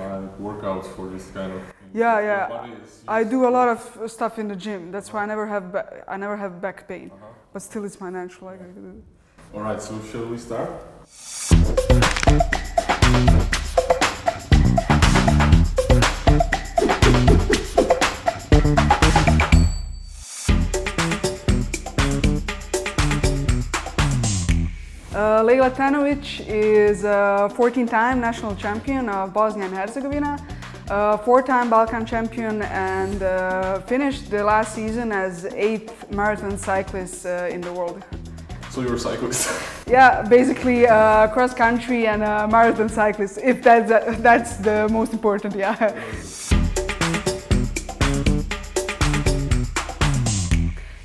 like workouts for this kind of? Yeah, yeah. I do a lot of stuff in the gym. That's why I never have I never have back pain. Uh-huh. But still, it's my natural. Like. All right, so shall we start? Lejla Tanović is a 14-time national champion of Bosnia and Herzegovina, a four-time Balkan champion, and uh, finished the last season as eighth marathon cyclist uh, in the world. So you're a cyclist. Yeah, basically uh, cross country and uh, marathon cyclist. If that's that's the most important, yeah.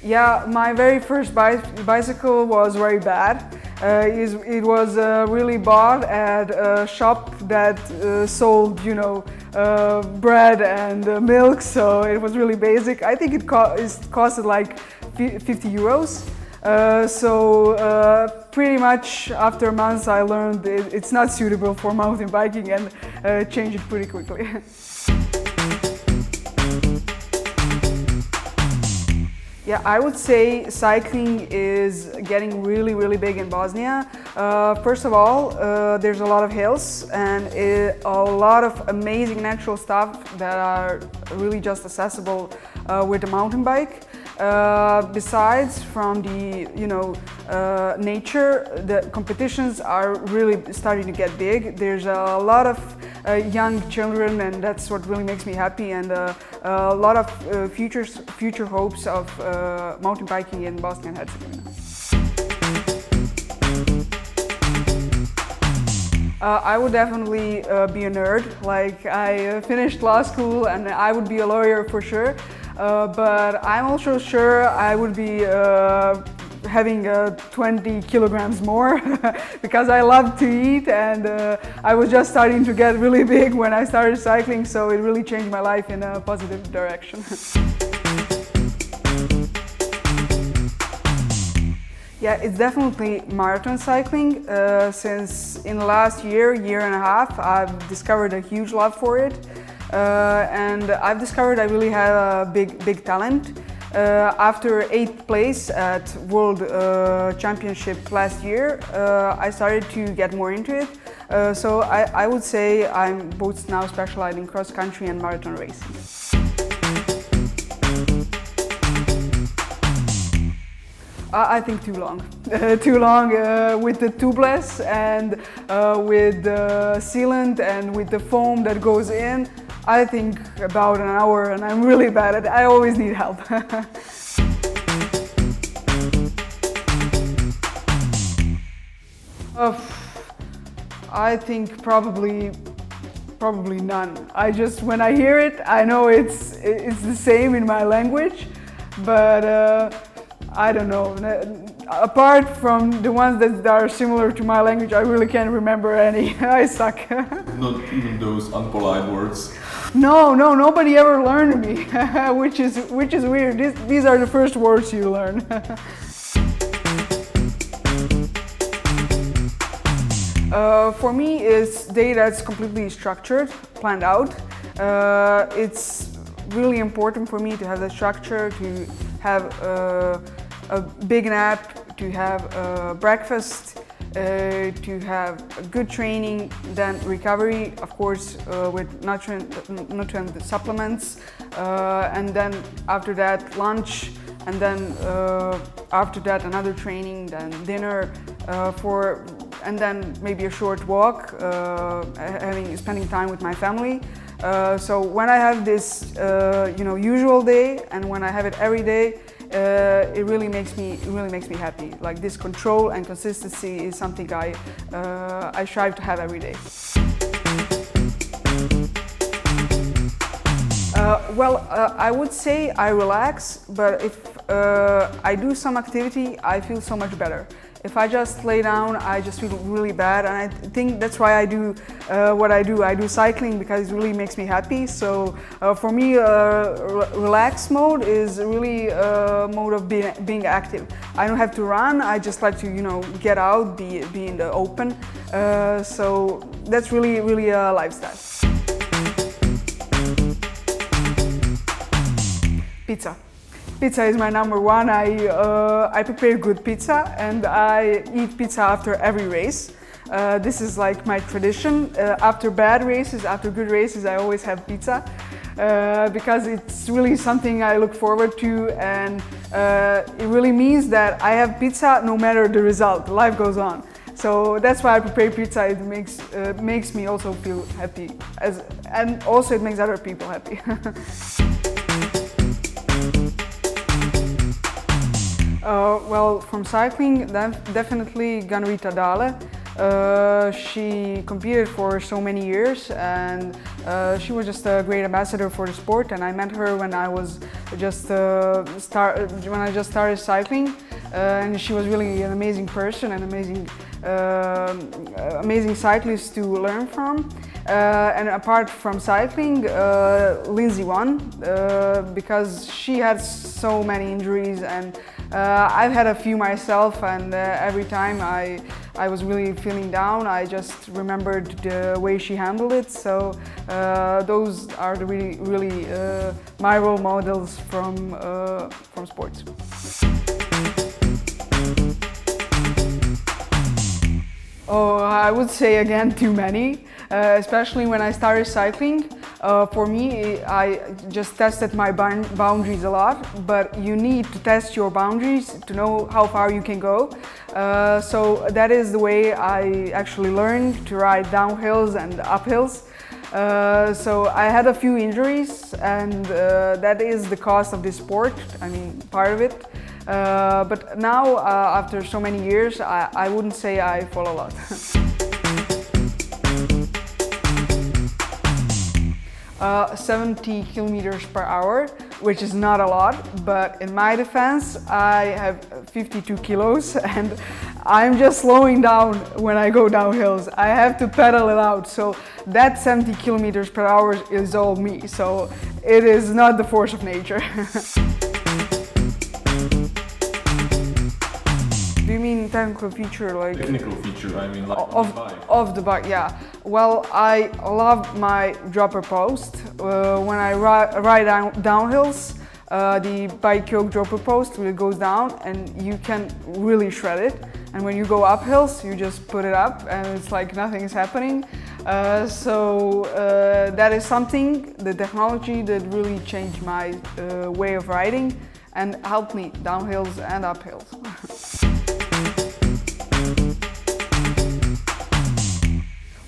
Yeah, my very first bi- bicycle was very bad. Uh, it was uh, really bought at a shop that uh, sold, you know, uh, bread and uh, milk, so it was really basic. I think it, co- it costed like 50 euros. Uh, so pretty much after months I learned it, it's not suitable for mountain biking and changed it pretty quickly. Yeah, I would say cycling is getting really, really big in Bosnia. Uh, first of all, uh, there's a lot of hills and it, a lot of amazing natural stuff that are really just accessible uh, with a mountain bike. Uh, besides from the you know uh, nature, the competitions are really starting to get big. There's a lot of young children, and that's what really makes me happy. And uh, a lot of uh, futures, future hopes of uh, mountain biking in Bosnia and Herzegovina. Uh, I would definitely uh, be a nerd. Like I uh, finished law school and I would be a lawyer for sure. Uh, but I'm also sure I would be uh, having uh, 20 kilograms more because I love to eat and uh, I was just starting to get really big when I started cycling. So it really changed my life in a positive direction. Yeah, it's definitely marathon cycling. Uh, since in the last year, year and a half, I've discovered a huge love for it, uh, and I've discovered I really have a big, big talent. Uh, after eighth place at World uh, Championship last year, uh, I started to get more into it. So I, I would say I'm both now specialized in cross country and marathon racing. I think too long. Too long uh, with the tubeless and uh, with the sealant and with the foam that goes in. I think about an hour and I'm really bad at it. I always need help. Uh, I think probably probably none. I just when I hear it, I know it's it's the same in my language, but uh, I don't know. Apart from the ones that are similar to my language, I really can't remember any. I suck. Not even those unpolite words. No, no, nobody ever learned me, which is which is weird. These, these are the first words you learn. Uh, for me, it's day that's completely structured, planned out. Uh, it's really important for me to have the structure, to have uh, a big nap, to have uh, breakfast, uh, to have a good training, then recovery, of course, uh, with Nutrend, Nutrend supplements, uh, and then after that lunch, and then uh, after that another training, then dinner, uh, for, and then maybe a short walk, uh, having spending time with my family. So when I have this, you know, usual day, and when I have it every day, uh, it really makes me really makes me happy. Like this control and consistency is something I uh, I strive to have every day. Uh, well, uh, I would say I relax, but if uh, I do some activity, I feel so much better. If I just lay down, I just feel really bad. And I think that's why I do uh, what I do. I do cycling because it really makes me happy. So uh, for me, uh, relax mode is really a mode of being, being active. I don't have to run. I just like to, you know, get out, be, be in the open. Uh, so that's really, really a lifestyle. Pizza. Pizza is my number one. I, uh, I prepare good pizza and I eat pizza after every race. Uh, this is like my tradition. Uh, after bad races, after good races, I always have pizza uh, because it's really something I look forward to and uh, it really means that I have pizza no matter the result. Life goes on. So that's why I prepare pizza. It makes uh, makes me also feel happy, as and also it makes other people happy. Uh, well, from cycling, definitely Gunn-Rita Dahle. Uh, she competed for so many years and uh, she was just a great ambassador for the sport and I met her when I was just uh, start when I just started cycling uh, and she was really an amazing person an amazing uh, amazing cyclist to learn from and apart from cycling Lindsey Vonn because she had so many injuries and uh, I've had a few myself and uh, every time I, I was really feeling down, I just remembered the way she handled it. So uh, those are the really, really uh, my role models from, uh, from sports. Oh, I would say again too many, uh, especially when I started cycling. Uh, for me, I just tested my boundaries a lot, but you need to test your boundaries to know how far you can go. Uh, so that is the way I actually learned to ride downhills and uphills. Uh, so I had a few injuries and uh, that is the cost of this sport, I mean part of it. Uh, but now, uh, after so many years, I, I wouldn't say I fall a lot. uh, 70 kilometers per hour, which is not a lot, but in my defense, I have 52 kilos and I'm just slowing down when I go down hills. I have to pedal it out, so that 70 kilometers per hour is all me, so it is not the force of nature. technical feature like? Technical feature, I mean like of, the bike. Of the bike, yeah. Well, I love my dropper post. Uh, when I ri ride down, downhills, uh, the BikeYoke dropper post really goes down and you can really shred it. And when you go up hills, you just put it up and it's like nothing is happening. Uh, so uh, that is something, the technology that really changed my uh, way of riding and helped me downhills and uphills.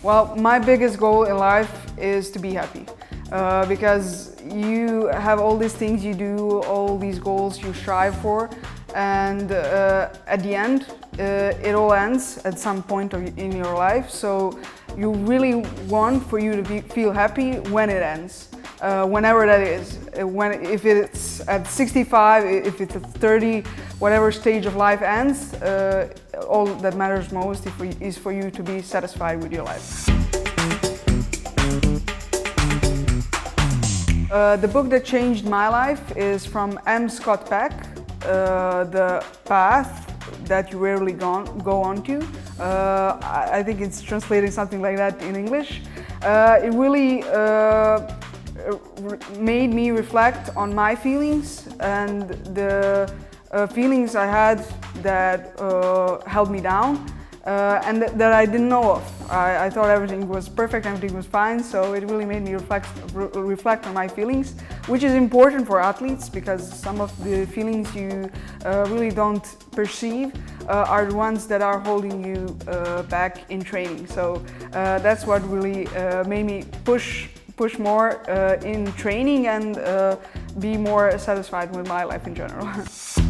Well, my biggest goal in life is to be happy. Uh, because you have all these things you do, all these goals you strive for, and uh, at the end, uh, it all ends at some point in your life. So you really want for you to be, feel happy when it ends uh, whenever that is. When, if it's at 65, if it's at 30, whatever stage of life ends, uh, all that matters most is for you to be satisfied with your life. Uh, the book that changed my life is from M. Scott Peck, uh, The Path That You Rarely Gone, Go On To. Uh, I, think it's translating something like that in English. it really made me reflect on my feelings and the uh, feelings I had that uh, held me down uh, and th that I didn't know of. I, I, thought everything was perfect, everything was fine, so it really made me reflect, re reflect on my feelings, which is important for athletes because some of the feelings you uh, really don't perceive uh, are the ones that are holding you back in training. So that's what really made me push push more uh, in training and uh, be more satisfied with my life in general.